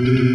Mm-hmm.